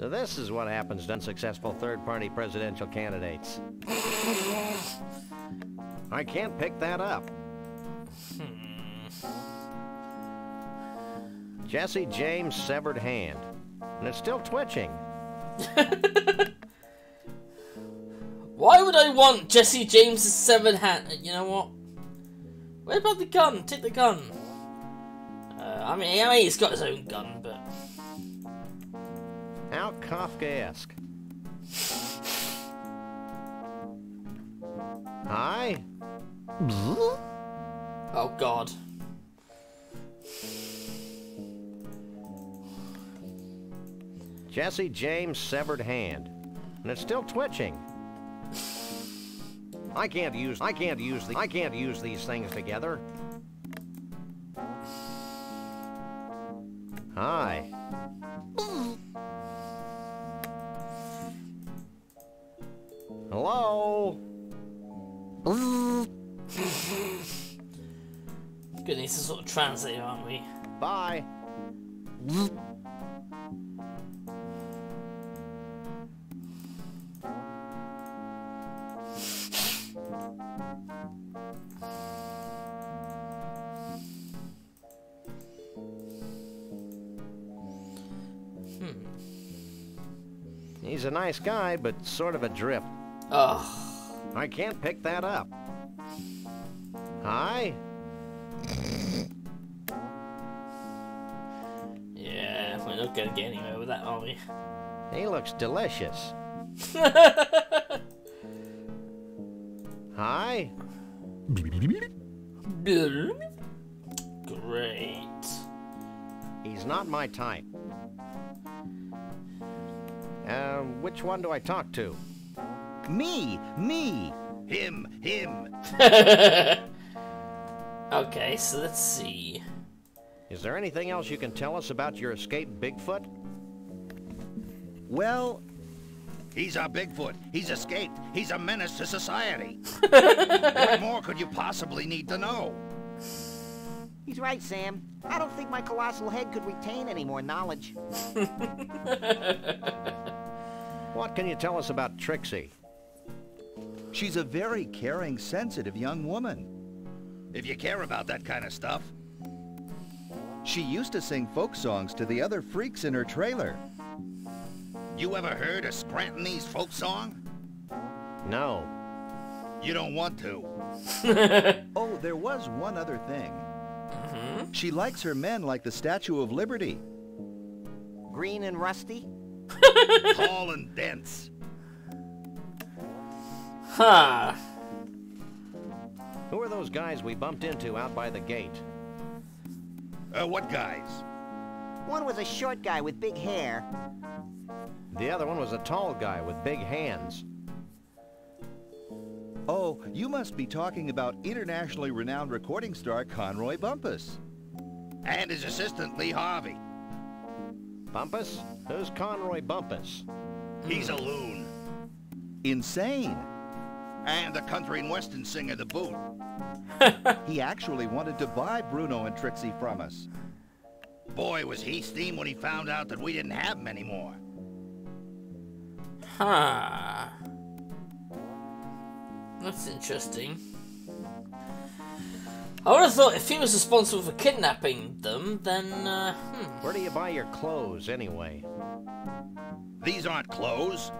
So this is what happens to unsuccessful third-party presidential candidates. I can't pick that up. Jesse James' severed hand. And it's still twitching. Why would I want Jesse James's severed hand? You know what? What about the gun? Take the gun. Uh, I mean, I mean, he's got his own gun, but Kafkaesque. Hi? oh god. Jesse James' severed hand. And it's still twitching. I can't use I can't use the I can't use these things together. Hi. Hello? Good, need to sort of translate, aren't we? Bye. Hmm. He's a nice guy, but sort of a drip. Oh, I can't pick that up. Hi? yeah, we're not gonna get anywhere with that, are we? He looks delicious. Hi? Great. He's not my type. Uh, which one do I talk to? Me, me. Him, him. Okay, so let's see. Is there anything else you can tell us about your escaped Bigfoot? Well, He's our Bigfoot. He's escaped. He's a menace to society. what more could you possibly need to know? he's right, Sam. I don't think my colossal head could retain any more knowledge. What can you tell us about Trixie? She's a very caring, sensitive young woman. If you care about that kind of stuff, She used to sing folk songs to the other freaks in her trailer. you ever heard a Scrantonese folk song? No. You don't want to. Oh, there was one other thing. Mm-hmm. She likes her men like the Statue of Liberty. Green and rusty? Tall and dense. Huh. Who are those guys we bumped into out by the gate? Uh, what guys? One was a short guy with big hair. The other one was a tall guy with big hands. Oh, you must be talking about internationally renowned recording star Conroy Bumpus. And his assistant, Lee Harvey. Bumpus? Who's Conroy Bumpus? He's a loon. Insane. And the country and western singer The boot. He actually wanted to buy Bruno and Trixie from us. Boy, was he steamed when he found out that we didn't have him anymore. Huh. That's interesting. I would have thought if he was responsible for kidnapping them, then, uh, hmm. Where do you buy your clothes, anyway? These aren't clothes.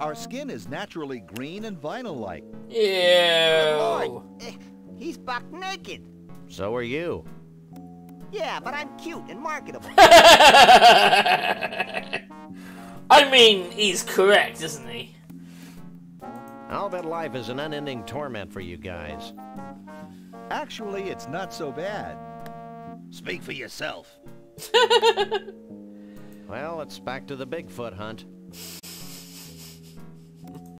Our skin is naturally green and vinyl-like. Good lord! Ew. Eh, he's buck naked. So are you. Yeah, but I'm cute and marketable. I mean, he's correct, isn't he? I'll bet life is an unending torment for you guys. Actually, it's not so bad. Speak for yourself. Well, it's back to the Bigfoot hunt.